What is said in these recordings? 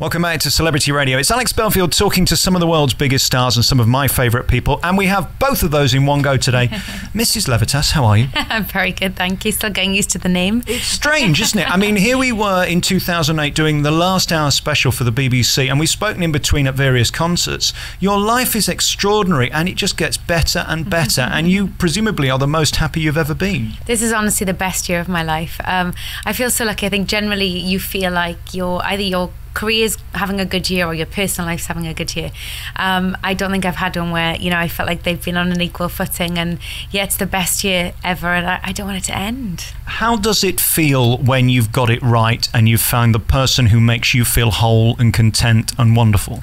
Welcome back to Celebrity Radio. It's Alex Belfield talking to some of the world's biggest stars and some of my favourite people, and we have both of those in one go today. Mrs. Levitas, how are you? I'm very good, thank you. Still getting used to the name. It's strange, isn't it? I mean, here we were in 2008 doing the last hour special for the BBC, and we've spoken in between at various concerts. Your life is extraordinary, and it just gets better and better, and you presumably are the most happy you've ever been. This is honestly the best year of my life. Um, I feel so lucky. I think generally you feel like you're either you're career's having a good year or your personal life's having a good year. Um, I don't think I've had one where, you know, I felt like they've been on an equal footing and yeah, it's the best year ever and I, I don't want it to end. How does it feel when you've got it right and you've found the person who makes you feel whole and content and wonderful?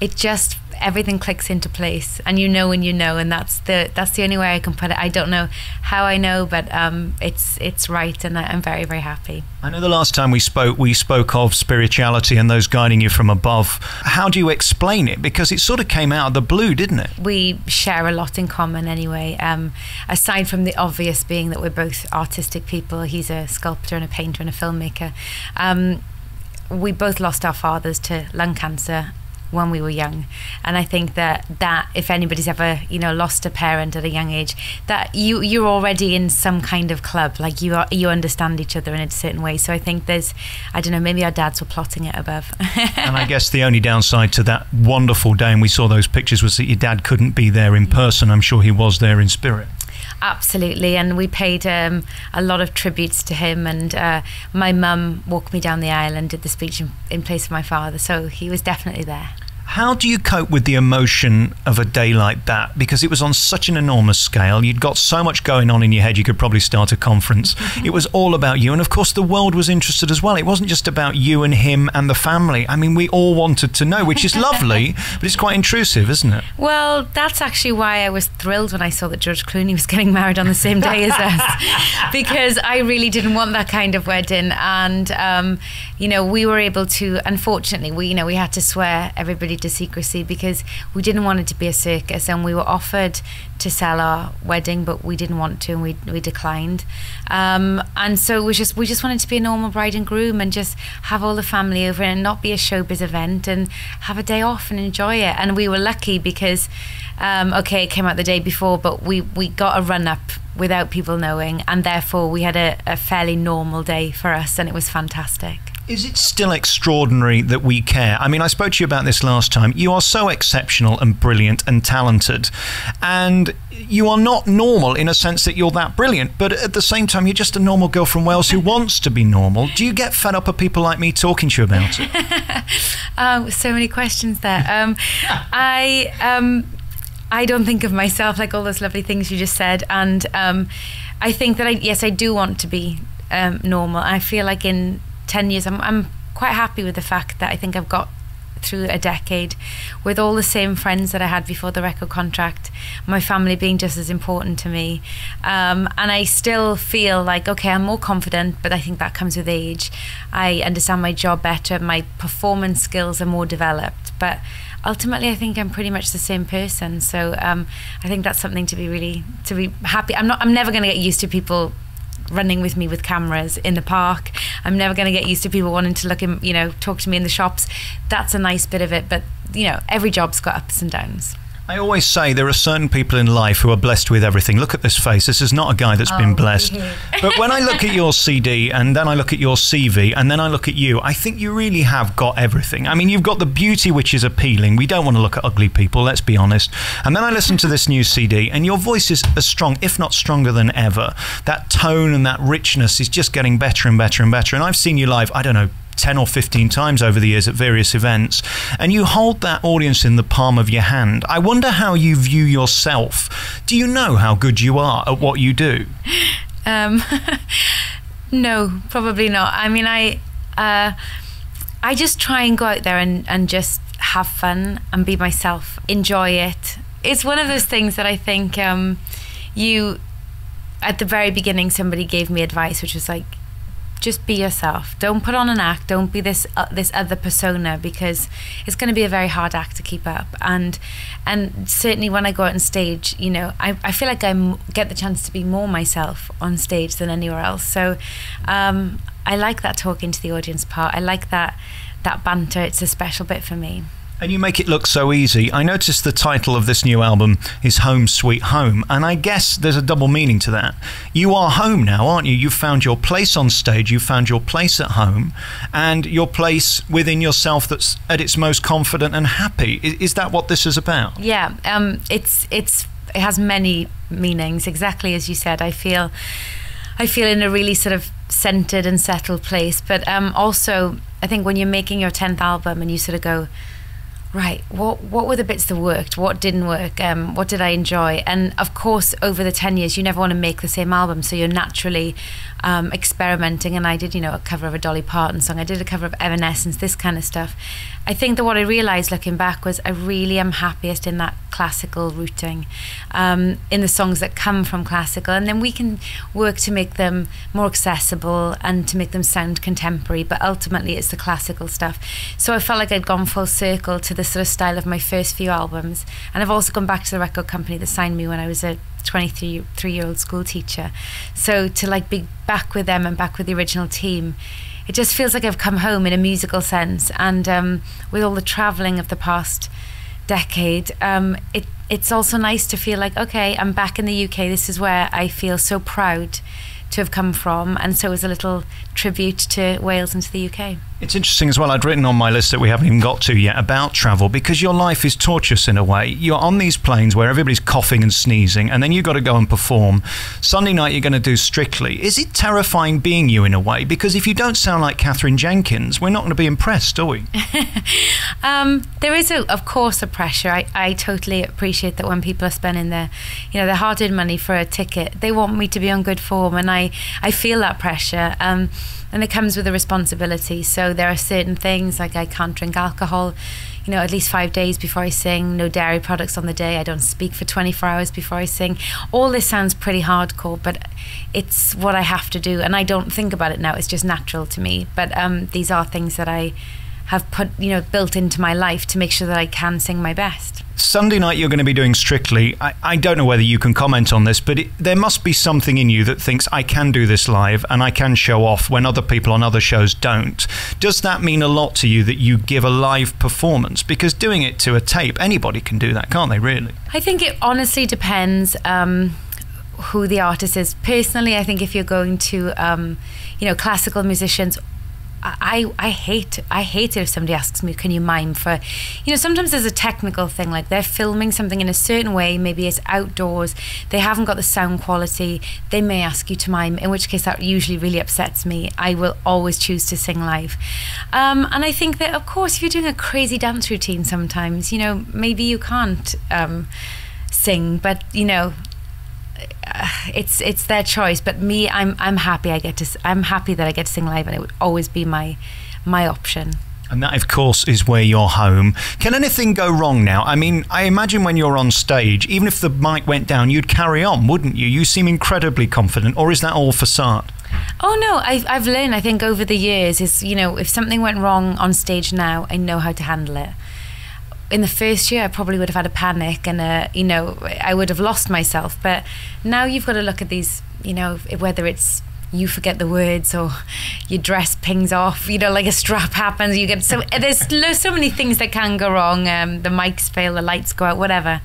It just everything clicks into place and you know when you know and that's the that's the only way I can put it. I don't know how I know but um, it's it's right and I, am very very happy. I know the last time we spoke we spoke of spirituality and those guiding you from above. How do you explain it? Because it sort of came out of the blue didn't it? We share a lot in common anyway. Um, aside from the obvious being that we're both artistic people he's a sculptor and a painter and a filmmaker um, we both lost our fathers to lung cancer when we were young. And i think that that if anybody's ever you know lost a parent at a young age that you you're already in some kind of club. Like you are you understand each other in a certain way. So i think there's i don't know maybe our dads were plotting it above. And i guess the only downside to that wonderful day and we saw those pictures was that your dad couldn't be there in person. I'm sure he was there in spirit Absolutely, and we paid um, a lot of tributes to him. And uh, my mum walked me down the aisle and did the speech in, in place of my father, so he was definitely there. How do you cope with the emotion of a day like that? Because it was on such an enormous scale. You'd got so much going on in your head, you could probably start a conference. it was all about you. And of course, the world was interested as well. It wasn't just about you and him and the family. I mean, we all wanted to know, which is lovely, but it's quite intrusive, isn't it? Well, that's actually why I was thrilled when I saw that George Clooney was getting married on the same day as us, because I really didn't want that kind of wedding. And, um, you know, we were able to, unfortunately, we, you know, we had to swear everybody to secrecy because we didn't want it to be a circus and we were offered to sell our wedding but we didn't want to and we, we declined. Um, and so we just we just wanted to be a normal bride and groom and just have all the family over and not be a showbiz event and have a day off and enjoy it. And we were lucky because um, okay it came out the day before but we we got a run up without people knowing and therefore we had a, a fairly normal day for us and it was fantastic is it still extraordinary that we care? I mean, I spoke to you about this last time. You are so exceptional and brilliant and talented. And you are not normal in a sense that you're that brilliant, but at the same time, you're just a normal girl from Wales who wants to be normal. Do you get fed up of people like me talking to you about it? um, so many questions there. Um, I. Um, I don't think of myself like all those lovely things you just said, and um, I think that I yes I do want to be um, normal. I feel like in 10 years, I'm, I'm quite happy with the fact that I think I've got through a decade with all the same friends that I had before the record contract, my family being just as important to me. Um, and I still feel like, okay, I'm more confident, but I think that comes with age. I understand my job better, my performance skills are more developed. But ultimately, I think I'm pretty much the same person. So um, I think that's something to be really, to be happy. I'm not, I'm never going to get used to people running with me with cameras in the park. I'm never going to get used to people wanting to look in, you know, talk to me in the shops. That's a nice bit of it, but you know, every job's got ups and downs. I always say there are certain people in life who are blessed with everything. Look at this face. This is not a guy that's oh, been blessed. but when I look at your CD and then I look at your CV and then I look at you, I think you really have got everything. I mean, you've got the beauty which is appealing. We don't want to look at ugly people, let's be honest. And then I listen to this new CD and your voice is as strong, if not stronger than ever. That tone and that richness is just getting better and better and better. And I've seen you live, I don't know, 10 or 15 times over the years at various events, and you hold that audience in the palm of your hand. I wonder how you view yourself. Do you know how good you are at what you do? Um, no, probably not. I mean, I, uh, I just try and go out there and, and just have fun and be myself, enjoy it. It's one of those things that I think um, you, at the very beginning, somebody gave me advice, which was like, just be yourself. Don't put on an act. Don't be this uh, this other persona because it's going to be a very hard act to keep up. And and certainly when I go out on stage, you know, I, I feel like I get the chance to be more myself on stage than anywhere else. So um, I like that talking to the audience part. I like that that banter, it's a special bit for me. And you make it look so easy. I noticed the title of this new album is Home Sweet Home, and I guess there's a double meaning to that. You are home now, aren't you? You've found your place on stage, you've found your place at home, and your place within yourself that's at its most confident and happy. Is, is that what this is about? Yeah, um, it's it's it has many meanings. Exactly as you said, I feel I feel in a really sort of centered and settled place. But um, also, I think when you're making your tenth album and you sort of go right what what were the bits that worked? What didn't work? Um, what did i enjoy? And of course over the 10 years you never want to make the same album so you're naturally um, experimenting and i did you know a cover of a dolly parton song. I did a cover of evanescence this kind of stuff. I think that what i realized looking back was i really am happiest in that classical routing um, in the songs that come from classical. And then we can work to make them more accessible and to make them sound contemporary but ultimately it's the classical stuff. So i felt like i'd gone full circle to the sort of style of my first few albums. And I've also gone back to the record company that signed me when I was a 23 year old school teacher. So to like be back with them and back with the original team, it just feels like I've come home in a musical sense. And um, with all the traveling of the past decade, um, it it's also nice to feel like okay, I'm back in the UK. This is where I feel so proud to have come from, and so as a little tribute to Wales and to the UK. It's interesting as well. I'd written on my list that we haven't even got to yet about travel because your life is torturous in a way. You're on these planes where everybody's coughing and sneezing, and then you've got to go and perform. Sunday night, you're going to do Strictly. Is it terrifying being you in a way? Because if you don't sound like Katherine Jenkins, we're not going to be impressed, are we? um, there is, a, of course, a pressure. I, I totally appreciate that when people are spending their, you know, their hard-earned money for a ticket, they want me to be on good form, and I, I feel that pressure. Um, and it comes with a responsibility. So there are certain things like I can't drink alcohol, you know, at least five days before I sing, no dairy products on the day, I don't speak for 24 hours before I sing. All this sounds pretty hardcore, but it's what I have to do. And I don't think about it now, it's just natural to me. But um, these are things that I have put, you know, built into my life to make sure that I can sing my best. Sunday night, you're going to be doing Strictly. I, I don't know whether you can comment on this, but it, there must be something in you that thinks I can do this live and I can show off when other people on other shows don't. Does that mean a lot to you that you give a live performance? Because doing it to a tape, anybody can do that, can't they, really? I think it honestly depends. Um, who the artist is. Personally, I think if you're going to, um, you know, classical musicians I, I hate I hate it if somebody asks me, can you mime for you know, sometimes there's a technical thing, like they're filming something in a certain way, maybe it's outdoors, they haven't got the sound quality, they may ask you to mime, in which case that usually really upsets me. I will always choose to sing live. Um, and I think that of course if you're doing a crazy dance routine sometimes, you know, maybe you can't um, sing, but you know, it's it's their choice. But me, I'm I'm happy. I get to I'm happy that I get to sing live, and it would always be my my option. And that, of course, is where you're home. Can anything go wrong now? I mean, I imagine when you're on stage, even if the mic went down, you'd carry on, wouldn't you? You seem incredibly confident, or is that all facade? Oh no, I've I've learned. I think over the years is you know if something went wrong on stage now, I know how to handle it in the first year, I probably would have had a panic and a, you know, I would have lost myself. But now you've got to look at these, you know, whether it's you forget the words or your dress pings off, you know, like a strap happens, you get so there's so many things that can go wrong. Um, the mics fail, the lights go out, whatever.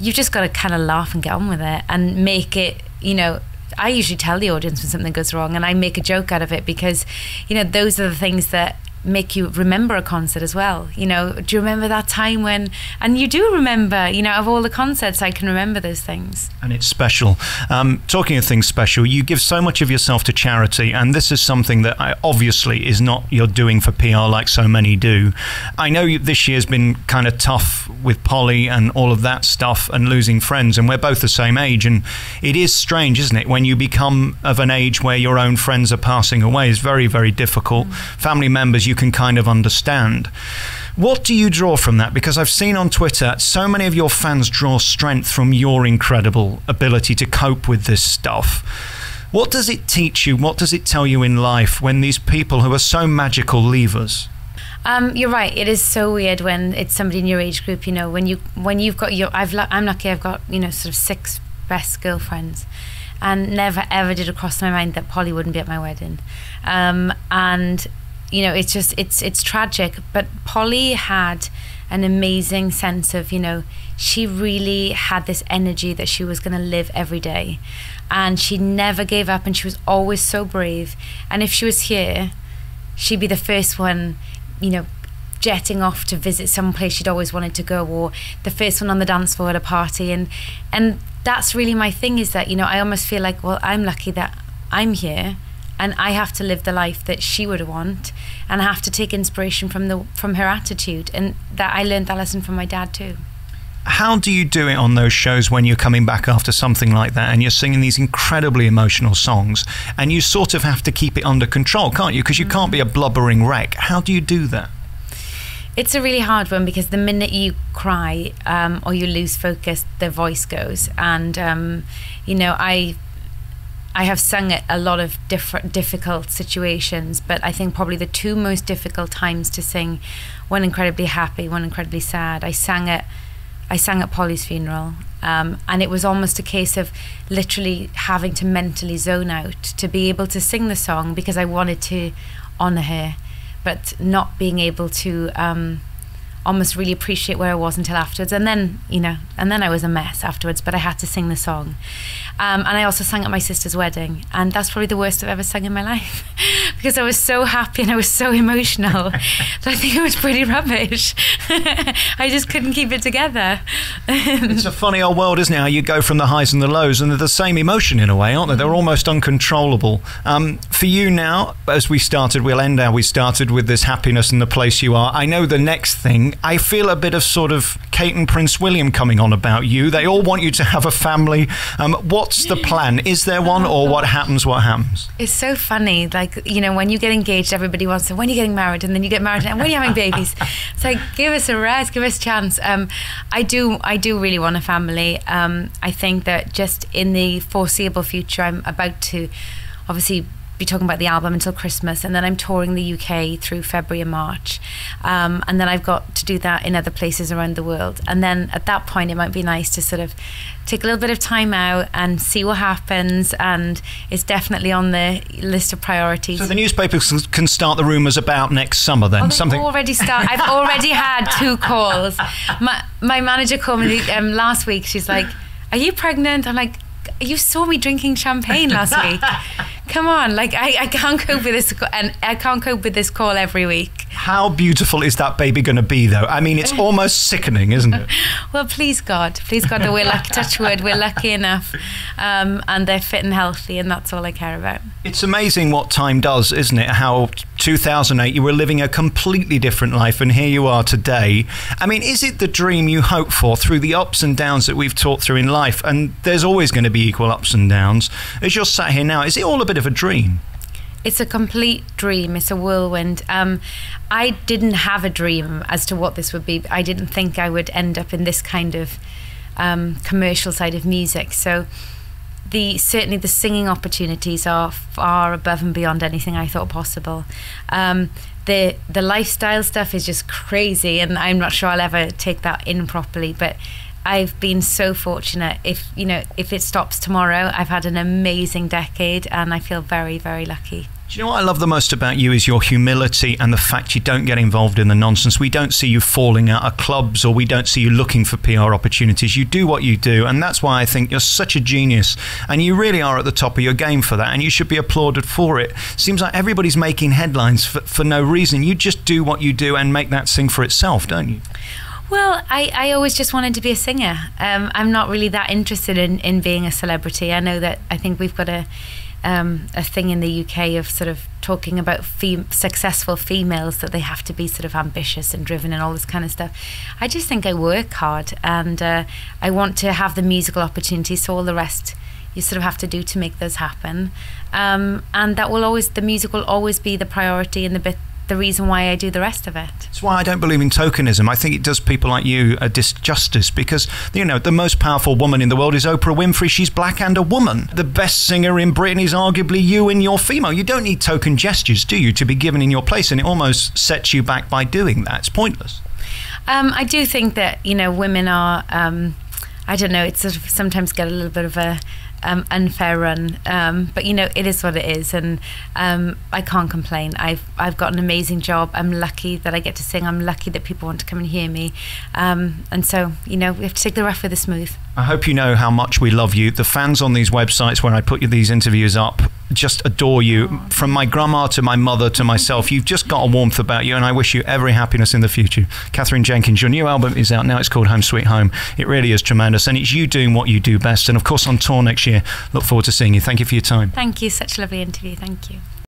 You've just got to kind of laugh and get on with it and make it, you know. I usually tell the audience when something goes wrong and I make a joke out of it because, you know, those are the things that make you remember a concert as well. You know, do you remember that time when, and you do remember, you know, of all the concerts, I can remember those things. And it's special. Um, talking of things special, you give so much of yourself to charity, and this is something that I, obviously is not you're doing for PR like so many do. I know you, this year's been kind of tough with Polly and all of that stuff and losing friends, and we're both the same age, and it is strange, isn't it, when you become of an age where your own friends are passing away is very, very difficult. Mm. Family members, you can kind of understand. What do you draw from that? Because I've seen on Twitter so many of your fans draw strength from your incredible ability to cope with this stuff. What does it teach you? What does it tell you in life when these people who are so magical leave us? Um, you're right. It is so weird when it's somebody in your age group. You know, when you when you've got your, I've I'm lucky. I've got you know sort of six best girlfriends, and never ever did it cross my mind that Polly wouldn't be at my wedding. Um, and you know, it's just it's it's tragic. But Polly had an amazing sense of, you know, she really had this energy that she was going to live every day. And she never gave up and she was always so brave. And if she was here, she'd be the first one, you know, jetting off to visit some place she'd always wanted to go or the first one on the dance floor at a party and and that's really my thing is that you know I almost feel like well I'm lucky that I'm here and I have to live the life that she would want. And I have to take inspiration from the from her attitude. And that I learned that lesson from my dad too. How do you do it on those shows when you're coming back after something like that and you're singing these incredibly emotional songs and you sort of have to keep it under control can't you? Because you can't be a blubbering wreck. How do you do that? It's a really hard one because the minute you cry um, or you lose focus, the voice goes. And um, you know, I I have sung at a lot of different difficult situations, but I think probably the two most difficult times to sing, one incredibly happy, one incredibly sad. I sang at I sang at Polly's funeral, um, and it was almost a case of literally having to mentally zone out to be able to sing the song because I wanted to honour her but not being able to um, almost really appreciate where I was until afterwards. And then, you know, and then I was a mess afterwards, but I had to sing the song. Um, and I also sang at my sister's wedding. And that's probably the worst I've ever sung in my life because I was so happy and I was so emotional I think it was pretty rubbish. I just couldn't keep it together. it's a funny old world, isn't it? How you go from the highs and the lows, and they're the same emotion in a way, aren't they? They're almost uncontrollable. Um, for you now, as we started, we'll end how we started with this happiness and the place you are. I know the next thing I feel a bit of sort of Kate and Prince William coming on about you. They all want you to have a family. Um, what's the plan? Is there one, or what happens? What happens? It's so funny. Like you know, when you get engaged, everybody wants to. When are you getting married? And then you get married, and when are you having babies? Like give us a rest, give us a chance. Um, I do, I do really want a family. Um, I think that just in the foreseeable future, I'm about to obviously be talking about the album until Christmas, and then I'm touring the UK through February and March, um, and then I've got to do that in other places around the world. And then at that point, it might be nice to sort of take a little bit of time out and see what happens. And it's definitely on the list of priorities. So the newspapers can start the rumours about next summer then. Oh, Something already start. I've already had two calls. My my manager called me um, last week. She's like, "Are you pregnant?" I'm like you saw me drinking champagne last week. Come on, like I, I can't cope with this, and I can't cope with this call every week. How beautiful is that baby going to be, though? I mean, it's almost sickening, isn't it? well, please God, please God, that we're lucky. Touch wood, we're lucky enough, um, and they're fit and healthy, and that's all I care about. It's amazing what time does, isn't it? How 2008 you were living a completely different life, and here you are today. I mean, is it the dream you hope for through the ups and downs that we've talked through in life? And there's always going to be equal ups and downs. As you're sat here now, is it all a bit of a dream? It's a complete dream. It's a whirlwind. Um, I didn't have a dream as to what this would be. I didn't think I would end up in this kind of um, commercial side of music. So the certainly the singing opportunities are far above and beyond anything I thought possible. Um, the the lifestyle stuff is just crazy, and I'm not sure I'll ever take that in properly. But I've been so fortunate. If you know, if it stops tomorrow, I've had an amazing decade, and I feel very, very lucky. Do you know what I love the most about you is your humility and the fact you don't get involved in the nonsense. We don't see you falling out of clubs or we don't see you looking for PR opportunities. You do what you do, and that's why I think you're such a genius. And you really are at the top of your game for that, and you should be applauded for it. Seems like everybody's making headlines for, for no reason. You just do what you do and make that sing for itself, don't you? Well, I, I always just wanted to be a singer. Um, I'm not really that interested in, in being a celebrity. I know that I think we've got a um, a thing in the UK of sort of talking about fem- successful females that they have to be sort of ambitious and driven and all this kind of stuff. I just think I work hard and uh, I want to have the musical opportunities. So all the rest you sort of have to do to make those happen. Um, and that will always the music will always be the priority and the bit the reason why I do the rest of it. It's why I don't believe in tokenism. I think it does people like you a disjustice because, you know, the most powerful woman in the world is Oprah Winfrey. She's black and a woman. The best singer in Britain is arguably you and you're female. You don't need token gestures, do you, to be given in your place? And it almost sets you back by doing that. It's pointless. Um, I do think that, you know, women are. Um, I don't know, it's sort of sometimes get a little bit of a um, unfair run. Um, but you know, it is what it is, and um, I can't complain. I've I've got an amazing job. I'm lucky that I get to sing. I'm lucky that people want to come and hear me, um, and so you know, we have to take the rough with the smooth. I hope you know how much we love you. The fans on these websites where I put these interviews up just adore you. Aww. From my grandma to my mother to myself, you've just got a warmth about you, and I wish you every happiness in the future. Katherine Jenkins, your new album is out now. It's called Home Sweet Home. It really is tremendous, and it's you doing what you do best. And of course, on tour next year. Look forward to seeing you. Thank you for your time. Thank you. Such a lovely interview. Thank you.